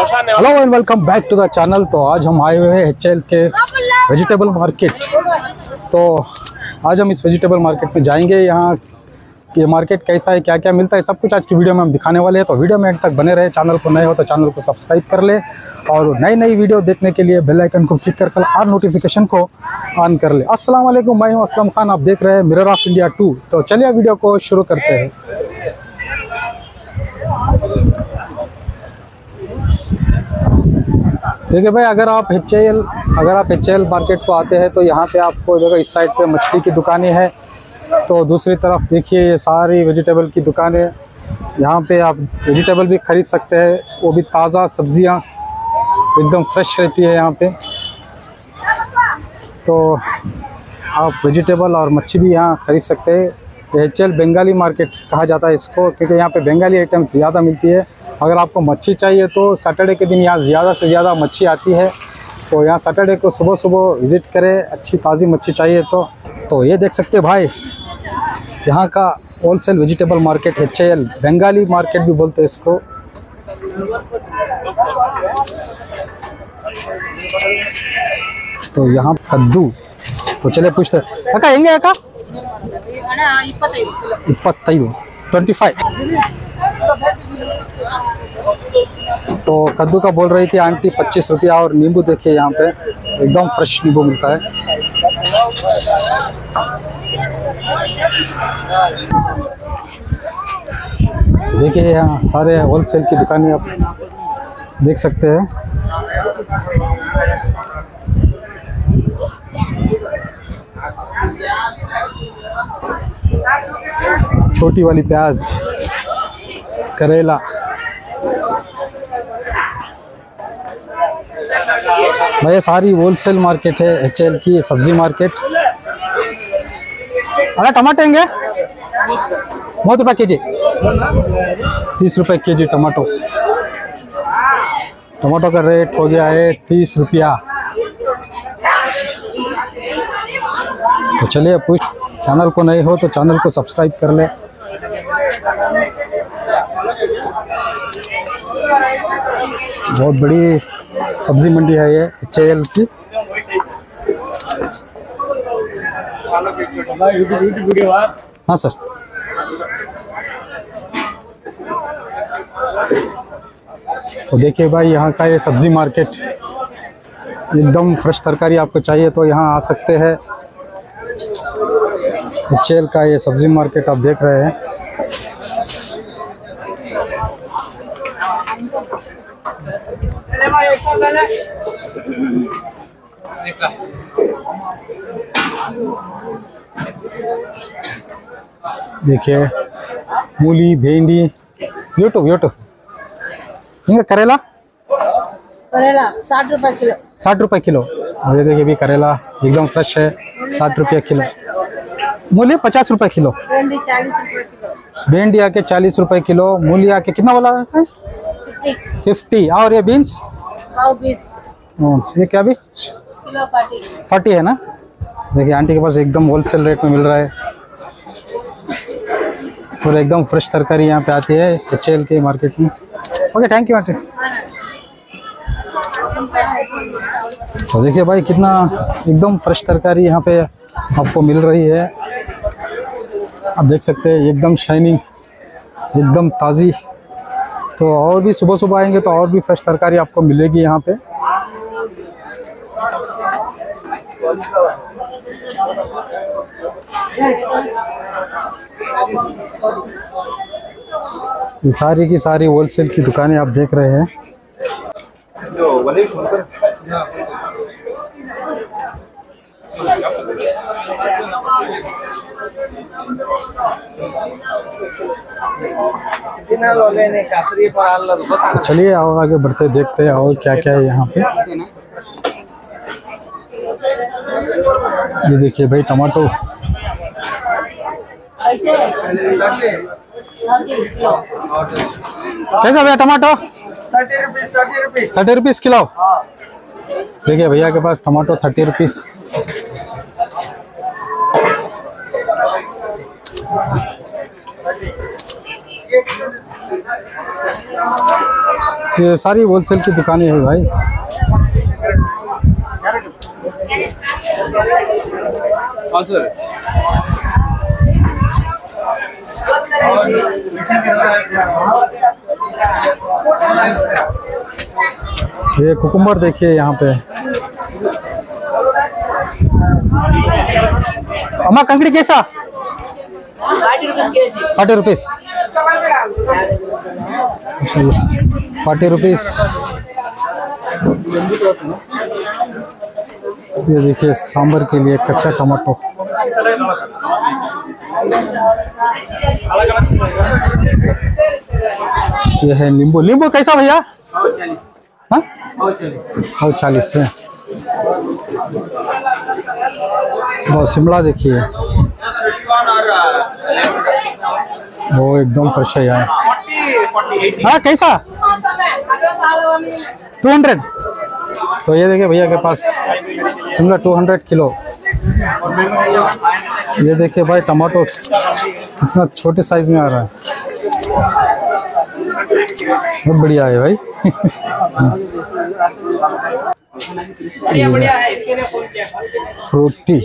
Hello and welcome back to the channel तो आज हम आए हुए हैं एच के वेजिटेबल मार्केट तो आज हम इस वेजिटेबल मार्केट में जाएँगे। यहाँ कि मार्केट कैसा है क्या क्या मिलता है, सब कुछ आज की वीडियो में हम दिखाने वाले हैं। तो वीडियो में एंड तक बने रहे। चैनल को नए हो तो चैनल को सब्सक्राइब कर ले और नई नई वीडियो देखने के लिए बेल आइकन को क्लिक कर कर और नोटिफिकेशन को ऑन कर ले। अस्सलाम वालेकुम मैं हूँ असलम खान। आप देख रहे हैं मिरर ऑफ़ इंडिया टू तो चलिए वीडियो को शुरू करते हैं। देखिए भाई, अगर आप एच अगर आप एच मार्केट को आते हैं तो यहाँ पे आपको देखो, इस साइड पे मछली की दुकानें हैं। तो दूसरी तरफ़ देखिए, ये सारी वेजिटेबल की दुकानें। यहाँ पे आप वेजिटेबल भी खरीद सकते हैं, वो भी ताज़ा सब्ज़ियाँ, एकदम फ्रेश रहती है यहाँ पे। तो आप वेजिटेबल और मच्छी भी यहाँ खरीद सकते हैं। एच बंगाली मार्केट कहा जाता है इसको, क्योंकि यहाँ पे बंगाली आइटम्स ज़्यादा मिलती है। अगर आपको मच्छी चाहिए तो सैटरडे के दिन यहाँ ज़्यादा से ज़्यादा मच्छी आती है। तो यहाँ सैटरडे को सुबह सुबह विज़िट करें अच्छी ताज़ी मच्छी चाहिए तो। तो ये देख सकते भाई यहाँ का wholesale vegetable market H L Bengali market भी बोलते हैं इसको। तो यहाँ कद्दू तो चले पूछते अका ಹೆಂಗೆ तो कद्दू का बोल रही थी, आंटी, पच्चीस रुपया और नींबू देखिए यहाँ पे। एकदम फ्रेश नींबू मिलता है। देखिए यहाँ सारे होलसेल की दुकानें आप देख सकते हैं। छोटी वाली प्याज, करेला। ये सारी होलसेल मार्केट है एचएल की, सब्ज़ी मार्केट अरे, टमाटे हैं बहुत रुपये के जी तीस रुपये के जी टमाटो। टमाटो का रेट हो गया है तीस रुपया। तो चलिए पूछ चैनल को नहीं हो तो चैनल को सब्सक्राइब कर ले। बहुत बड़ी सब्ज़ी मंडी है ये एच की। हाँ सर। तो देखिए भाई, यहाँ का ये सब्ज़ी मार्केट, एकदम फ्रेश तरकारी आपको चाहिए तो यहाँ आ सकते हैं। एच का ये सब्ज़ी मार्केट आप देख रहे हैं। देखिए मूली भिंडी यूट्यूब ಹಿಂಗೆ करेला? करेला साठ रुपए किलो। साठ रुपए किलो। ये देखिए भी करेला एकदम फ्रेश है साठ रुपये किलो। मूली पचास रुपए किलो। भिंडी चालीस रुपए किलो। भिंडी आके चालीस रुपए किलो मूली आके कितना वाला है? फिफ्टी और ये बीन्स बीस। ये क्या भी? फोर्टी है ना? देखिए आंटी के पास एकदम होलसेल रेट में मिल रहा है। और एकदम फ्रेश तरकारी यहाँ पे आती है एच के मार्केट में। Okay thank you aunty. तो देखिए भाई कितना एकदम फ्रेश तरकारी यहाँ पे आपको मिल रही है। आप देख सकते हैं एकदम शाइनिंग एकदम ताज़ी। तो और भी सुबह सुबह आएँगे तो और भी फ्रेश तरकारी आपको मिलेगी यहाँ पे। ये सारी की सारी होलसेल की दुकानें आप देख रहे हैं। चलिए और आगे बढ़ते, देखते हैं और क्या क्या है यहाँ पे। ये देखिए भाई, टमाटो। कैसा भैया टमाटो? Thirty rupees kilo. देखिए भैया के पास टमाटो थर्टी रुपीज़ ये सारी होलसेल की दुकानें हैं भाई। हाँ ये कुकुम्बर देखिए यहाँ पे। अम्मा कंकड़ी कैसा? फार्टी रुपीस फार्टी रुपीस ये देखिए सांबर के लिए कच्चा टमाटो। ये है नींबू। नींबू कैसा भैया? हाँ? और चालीस है शिमला देखिए। वो एकदम फ्रेश है यार। हाँ कैसा? टू हंड्रेड तो ये देखिए भैया के पास शिमला टू हंड्रेड किलो। ये देखिए भाई टमाटो कितना छोटे साइज़ में आ रहा है। बहुत बढ़िया है भाई। फ्रूटी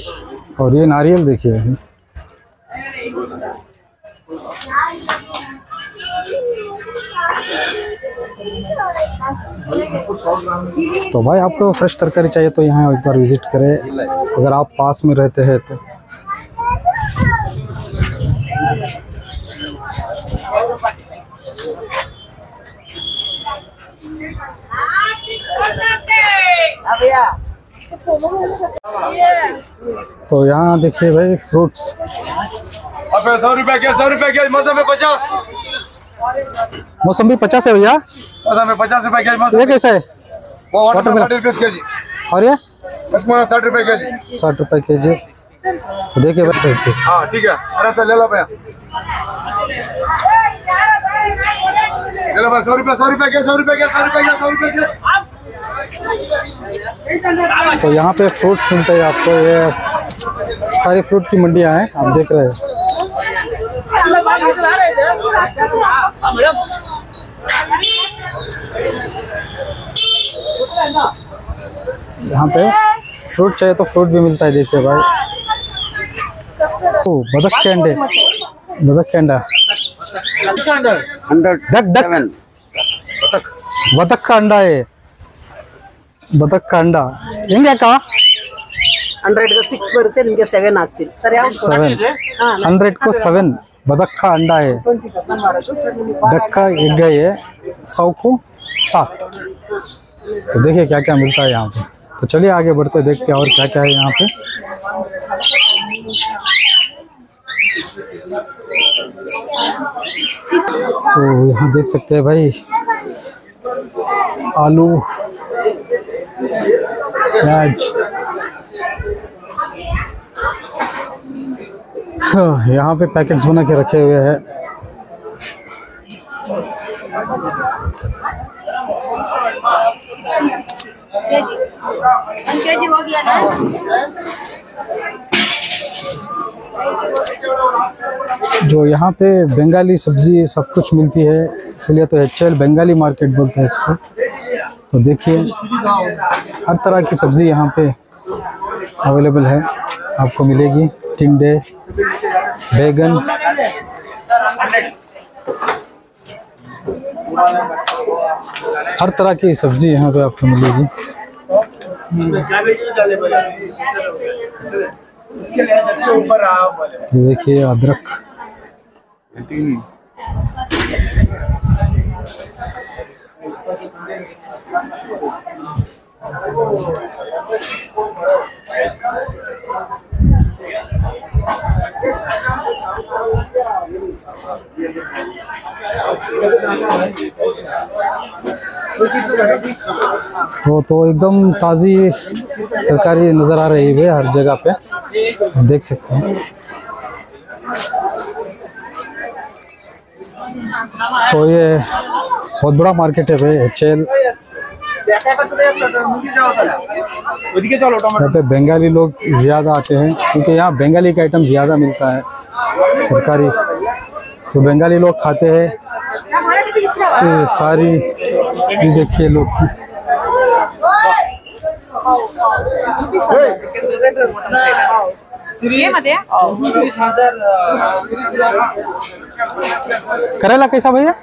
और ये नारियल देखिए। तो भाई आपको फ्रेश तरकारी चाहिए तो यहाँ एक बार विज़िट करें। अगर आप पास में रहते हैं तो। तो यहाँ देखिए भाई फ्रूट्स सौ रुपया सौ रुपया मौसम पचास। मौसम्बी पचास है भैया? मौसम पचास रुपया के ये कैसा है? वो वाटर वाटरमेलन। फोर्टी के जी। और ये? इसमें साठ रुपए के जी। साठ रुपए के जी। तो देखिए भाई हाँ ठीक है। से ले लो भैया। चलो भाई सौ रुपया सौ रुपया के सौ रुपया के सौ रुपया के सौ रुपया तो यहाँ पे फ्रूट्स मिलते हैं आपको। ये सारी फ्रूट की मंडियाँ हैं आप देख रहे हैं। यहाँ पे फ्रूट चाहिए तो फ्रूट भी मिलता है देखिए भाई ओ बदक के अंडे बदक के अंडा हंड्रेड डक डक बदक का अंडा है बदक का अंडा ಹೆಂಗೆ ಅಕ್ಕ ಹಂಡ್ರೆಡ್ ಸಿಕ್ಸ್ ಬರುತ್ತೆ ನಿಮಗೆ ಸೆವೆನ್ ಹಾಕ್ತೀನಿ ಸರ್ ಯಾವ್ದು सेवन हंड्रेड को सेवन बदखा का अंडा है डक का एग है सौ को सात तो देखिए क्या क्या मिलता है यहाँ पे तो चलिए आगे बढ़ते देखते हैं और क्या क्या है यहाँ पे। तो यहाँ देख सकते हैं भाई आलू प्याज हाँ, यहाँ पे पैकेट्स बना के रखे हुए हैं। जो यहाँ पे बंगाली सब्ज़ी सब कुछ मिलती है, इसलिए तो एच बंगाली मार्केट बोलते हैं इसको। तो देखिए, हर तरह की सब्ज़ी यहाँ पे अवेलेबल है, आपको मिलेगी। टिंडे बैगन हर तरह की सब्ज़ी यहाँ पे आपको मिलेगी। देखिए अदरक। वो तो एकदम ताज़ी तरकारी नज़र आ रही है हर जगह पे। देख सकते हैं। तो ये बहुत बड़ा मार्केट है भाई एच यहाँ पे बंगाली लोग ज़्यादा आते हैं, क्योंकि यहाँ बंगाली का आइटम ज़्यादा मिलता है तरकारी तो बंगाली लोग खाते हैं, ये सारी देखिए लोग। करेला कैसा भैया?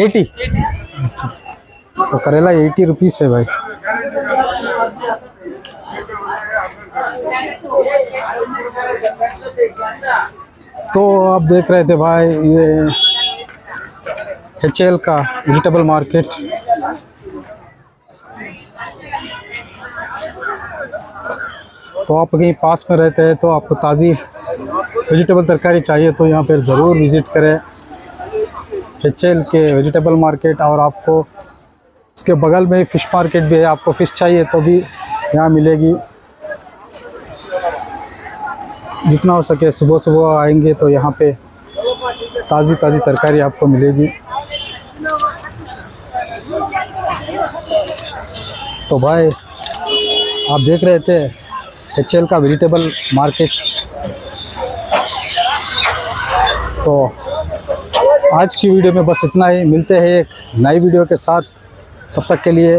एटी। तो करेला एटी रुपीस है भाई। तो आप देख रहे थे भाई, ये एच का वेजिटेबल मार्केट तो आप कहीं पास में रहते हैं तो आपको ताज़ी वेजिटेबल तरकारी चाहिए तो यहाँ पर ज़रूर विज़िट करें। एच के वेजिटेबल मार्केट और आपको इसके बगल में फ़िश मार्केट भी है, आपको फ़िश चाहिए तो भी यहाँ मिलेगी। जितना हो सके सुबह सुबह आएँगे तो यहाँ पे ताज़ी ताज़ी तरकारी आपको मिलेगी। तो भाई, आप देख रहे थे एचएल का वेजिटेबल मार्केट तो आज की वीडियो में बस इतना ही। मिलते हैं एक नई वीडियो के साथ। तब तक के लिए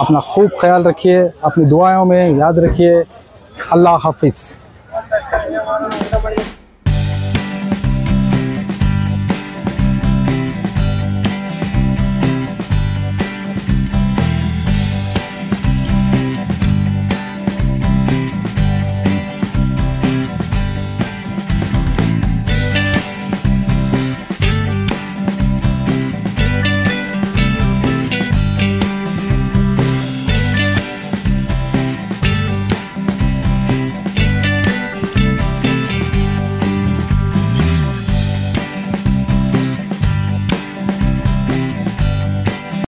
अपना खूब ख्याल रखिए, अपनी दुआओं में याद रखिए। अल्लाह हाफिज़।